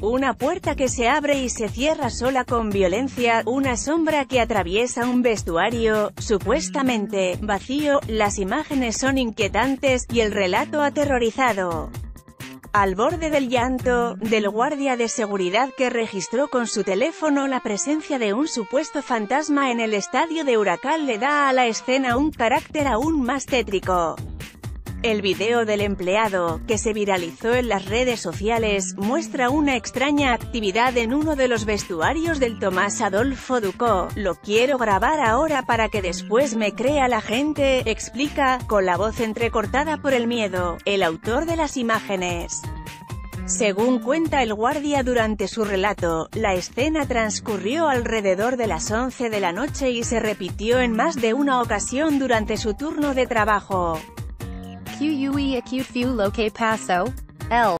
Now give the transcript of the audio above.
Una puerta que se abre y se cierra sola con violencia, una sombra que atraviesa un vestuario, supuestamente, vacío, las imágenes son inquietantes, y el relato aterrorizado. Al borde del llanto, del guardia de seguridad que registró con su teléfono la presencia de un supuesto fantasma en el estadio de Huracán le da a la escena un carácter aún más tétrico. El video del empleado, que se viralizó en las redes sociales, muestra una extraña actividad en uno de los vestuarios del Tomás Adolfo Ducó. Lo quiero grabar ahora para que después me crea la gente, explica, con la voz entrecortada por el miedo, el autor de las imágenes. Según cuenta el guardia durante su relato, la escena transcurrió alrededor de las 11 de la noche y se repitió en más de una ocasión durante su turno de trabajo. QUE acute fu lo que pasó? El